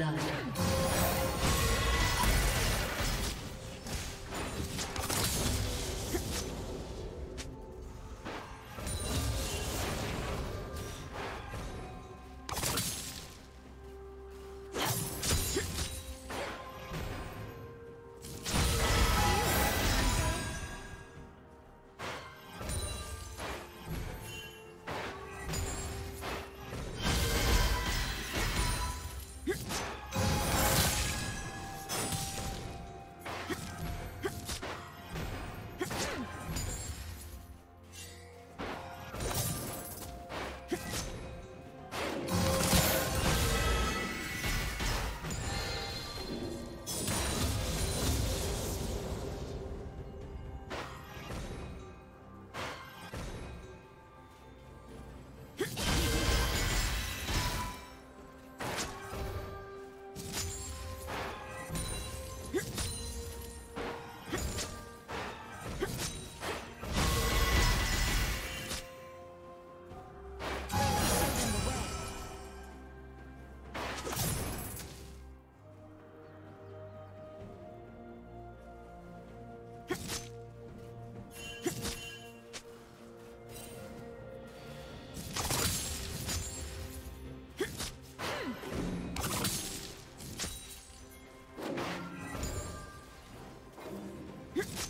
Blood. Huh?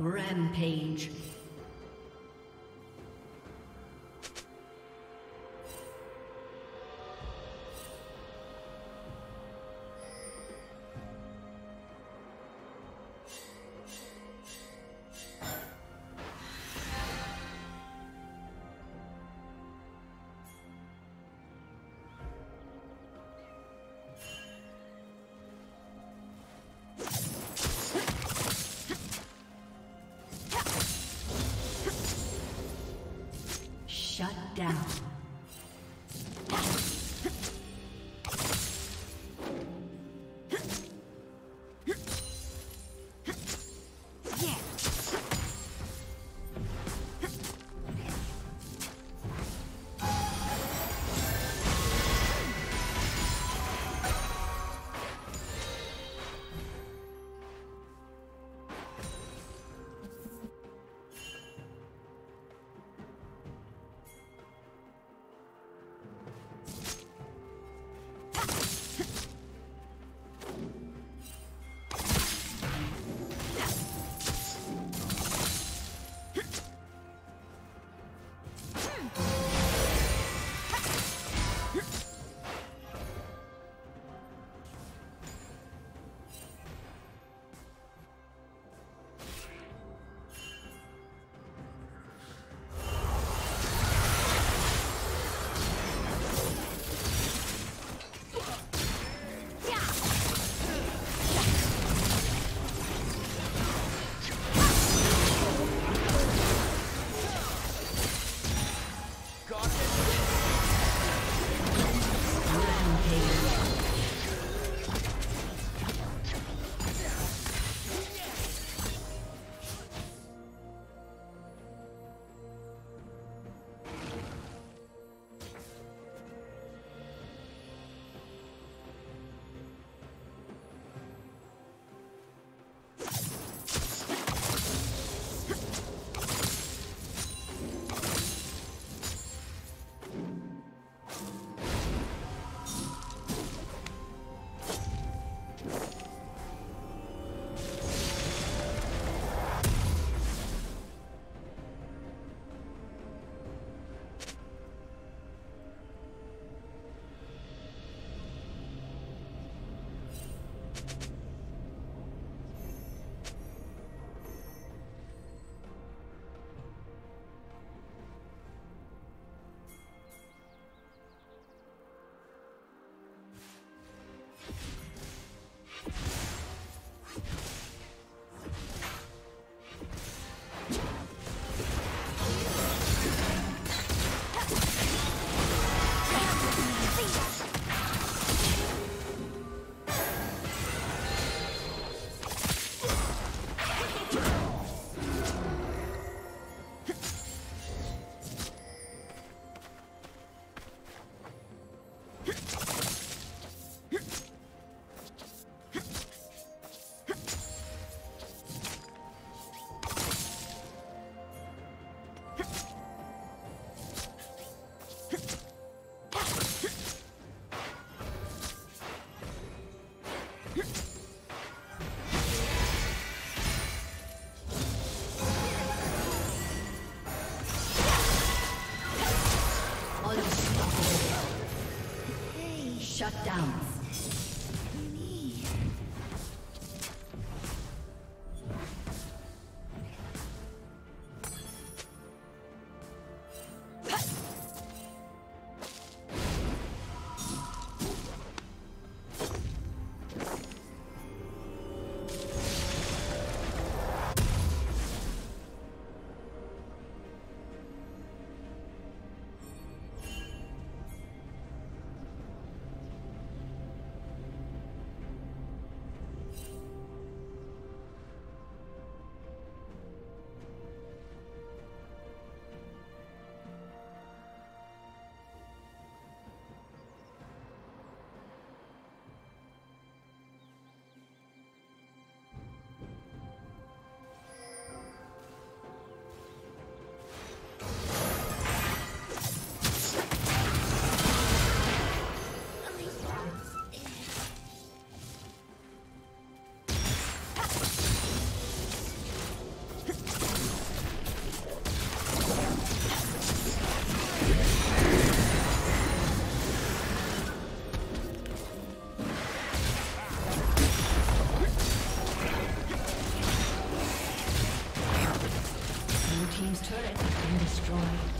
Rampage. Shut down. dominate.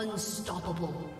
Unstoppable.